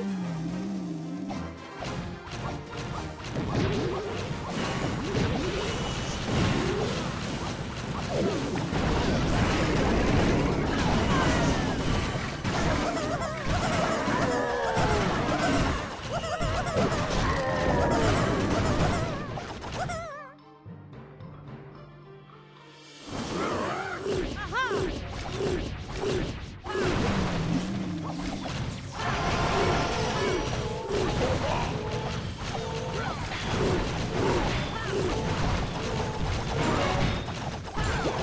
Mm-hmm.